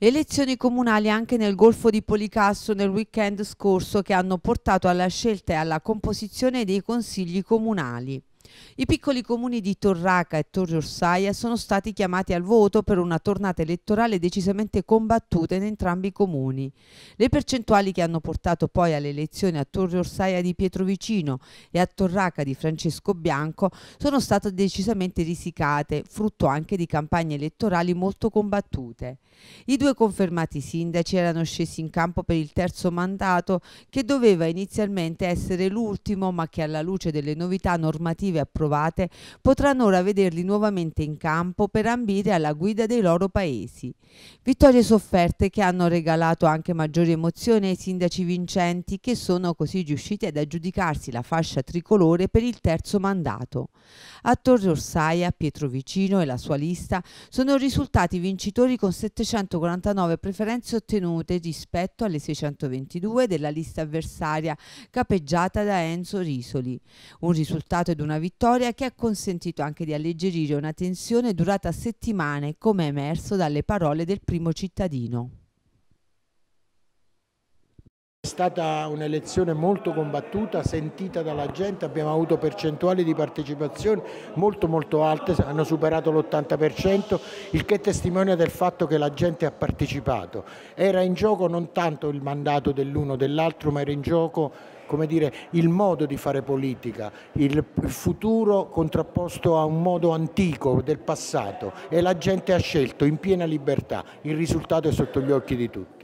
Elezioni comunali anche nel Golfo di Policastro nel weekend scorso che hanno portato alla scelta e alla composizione dei consigli comunali. I piccoli comuni di Torraca e Torre Orsaia sono stati chiamati al voto per una tornata elettorale decisamente combattuta in entrambi i comuni. Le percentuali che hanno portato poi alle elezioni a Torre Orsaia di Pietrovicino e a Torraca di Francesco Bianco sono state decisamente risicate, frutto anche di campagne elettorali molto combattute. I due confermati sindaci erano scesi in campo per il terzo mandato che doveva inizialmente essere l'ultimo ma che alla luce delle novità normative approvate potranno ora vederli nuovamente in campo per ambire alla guida dei loro paesi. Vittorie sofferte che hanno regalato anche maggiori emozioni ai sindaci vincenti che sono così riusciti ad aggiudicarsi la fascia tricolore per il terzo mandato. A Torre Orsaia, Pietro Vicino e la sua lista sono risultati vincitori con 749 preferenze ottenute rispetto alle 622 della lista avversaria capeggiata da Enzo Risoli. Un risultato ed una vittoria che ha consentito anche di alleggerire una tensione durata settimane come emerso dalle parole del primo cittadino. Stata un'elezione molto combattuta, sentita dalla gente, abbiamo avuto percentuali di partecipazione molto molto alte, hanno superato l'80%, il che testimonia del fatto che la gente ha partecipato. Era in gioco non tanto il mandato dell'uno o dell'altro, ma era in gioco come dire, il modo di fare politica, il futuro contrapposto a un modo antico del passato e la gente ha scelto in piena libertà, il risultato è sotto gli occhi di tutti.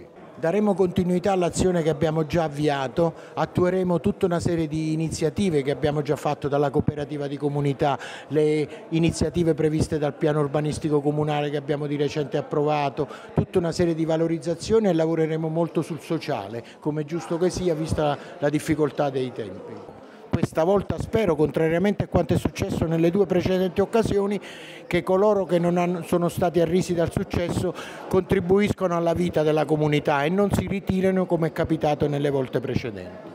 Daremo continuità all'azione che abbiamo già avviato, attueremo tutta una serie di iniziative che abbiamo già fatto dalla cooperativa di comunità, le iniziative previste dal piano urbanistico comunale che abbiamo di recente approvato, tutta una serie di valorizzazioni e lavoreremo molto sul sociale, come giusto che sia vista la difficoltà dei tempi questa volta spero, contrariamente a quanto è successo nelle due precedenti occasioni, che coloro che non hanno, sono stati arrisi dal successo contribuiscono alla vita della comunità e non si ritirino come è capitato nelle volte precedenti.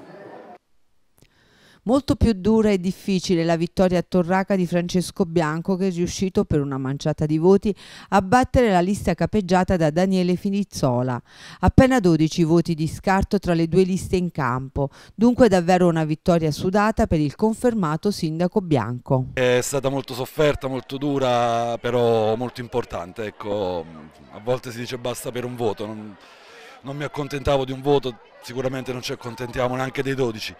Molto più dura e difficile la vittoria a Torraca di Francesco Bianco che è riuscito per una manciata di voti a battere la lista capeggiata da Daniele Finizzola. Appena 12 voti di scarto tra le due liste in campo, dunque davvero una vittoria sudata per il confermato sindaco Bianco. È stata molto sofferta, molto dura, però molto importante. Ecco, a volte si dice basta per un voto, non, non mi accontentavo di un voto, sicuramente non ci accontentiamo neanche dei 12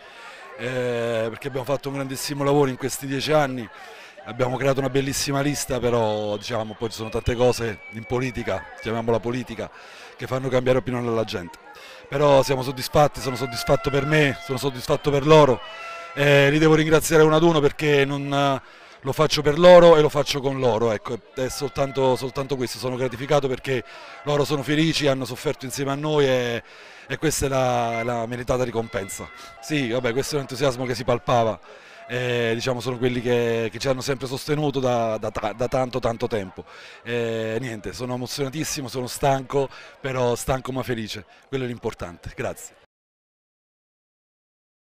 eh, perché abbiamo fatto un grandissimo lavoro in questi dieci anni, abbiamo creato una bellissima lista, però diciamo, poi ci sono tante cose in politica, chiamiamola politica, che fanno cambiare opinione alla gente. Però siamo soddisfatti, sono soddisfatto per me, sono soddisfatto per loro, eh, li devo ringraziare uno ad uno perché non lo faccio per loro e lo faccio con loro, ecco, è soltanto, soltanto, questo, sono gratificato perché loro sono felici, hanno sofferto insieme a noi e, e questa è la, la, meritata ricompensa. Sì, vabbè, questo è un entusiasmo che si palpava, e, diciamo, sono quelli che, che, ci hanno sempre sostenuto da, da, da tanto tanto tempo. E, niente, sono emozionatissimo, sono stanco, però stanco ma felice, quello è l'importante, grazie.